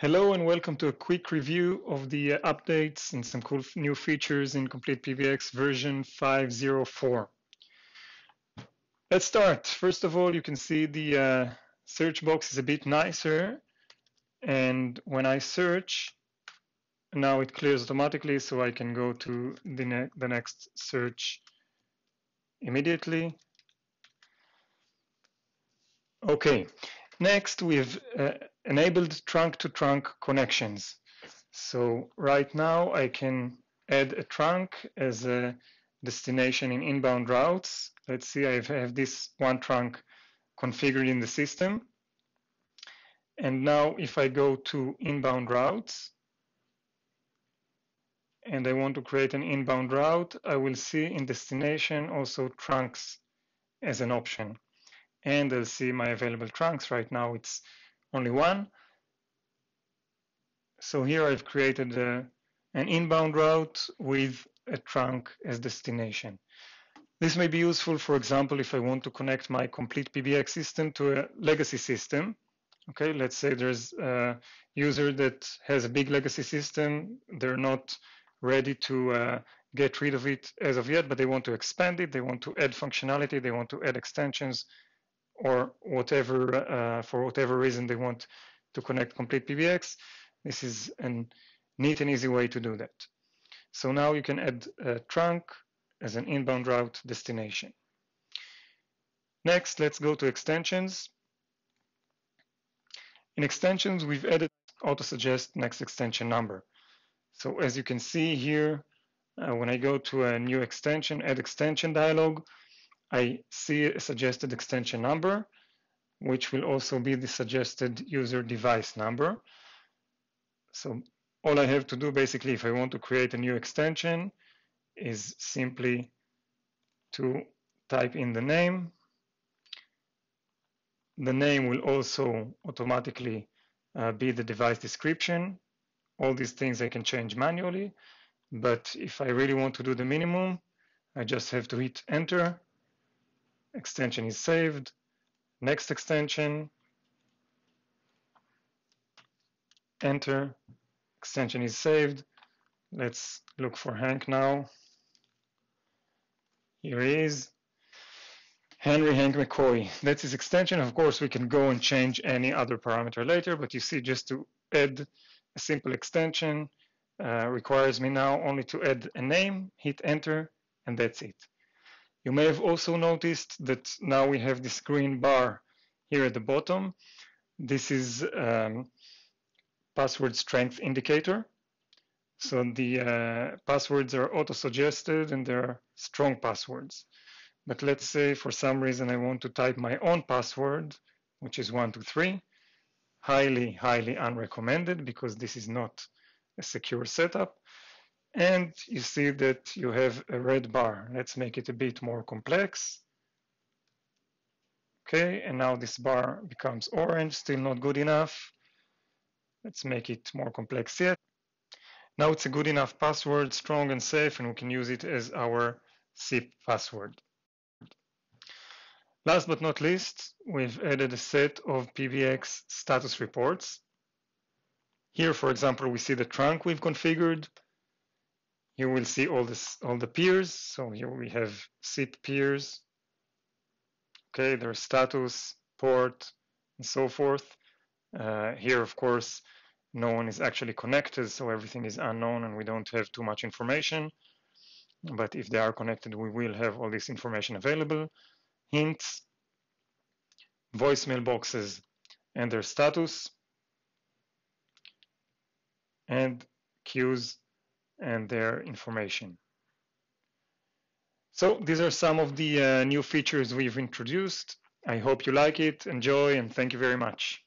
Hello and welcome to a quick review of the uh, updates and some cool new features in Complete PBX version 504. Let's start. First of all, you can see the uh, search box is a bit nicer. And when I search, now it clears automatically so I can go to the, ne the next search immediately. Okay, next we've uh, enabled trunk-to-trunk -trunk connections. So right now I can add a trunk as a destination in inbound routes. Let's see, I have this one trunk configured in the system. And now if I go to inbound routes and I want to create an inbound route, I will see in destination also trunks as an option. And I'll see my available trunks. Right now it's only one. So here I've created a, an inbound route with a trunk as destination. This may be useful, for example, if I want to connect my complete PBX system to a legacy system. Okay, let's say there's a user that has a big legacy system. They're not ready to uh, get rid of it as of yet, but they want to expand it. They want to add functionality. They want to add extensions or whatever, uh, for whatever reason they want to connect complete PBX, this is a neat and easy way to do that. So now you can add a trunk as an inbound route destination. Next, let's go to extensions. In extensions, we've added auto-suggest next extension number. So as you can see here, uh, when I go to a new extension, add extension dialog, I see a suggested extension number, which will also be the suggested user device number. So all I have to do basically if I want to create a new extension is simply to type in the name. The name will also automatically uh, be the device description. All these things I can change manually, but if I really want to do the minimum, I just have to hit enter extension is saved. Next extension, enter, extension is saved. Let's look for Hank now. Here he is. Henry Hank McCoy. That's his extension. Of course, we can go and change any other parameter later, but you see, just to add a simple extension uh, requires me now only to add a name, hit enter, and that's it. You may have also noticed that now we have this green bar here at the bottom. This is um, password strength indicator. So the uh, passwords are auto-suggested and they're strong passwords. But let's say for some reason I want to type my own password, which is 123. Highly, highly unrecommended because this is not a secure setup and you see that you have a red bar. Let's make it a bit more complex. Okay, and now this bar becomes orange, still not good enough. Let's make it more complex yet. Now it's a good enough password, strong and safe, and we can use it as our SIP password. Last but not least, we've added a set of PBX status reports. Here, for example, we see the trunk we've configured, here we'll see all this, all the peers. So here we have SIP peers. Okay, their status, port, and so forth. Uh, here, of course, no one is actually connected, so everything is unknown and we don't have too much information. But if they are connected, we will have all this information available. Hints, voicemail boxes and their status, and queues and their information. So these are some of the uh, new features we've introduced. I hope you like it, enjoy, and thank you very much.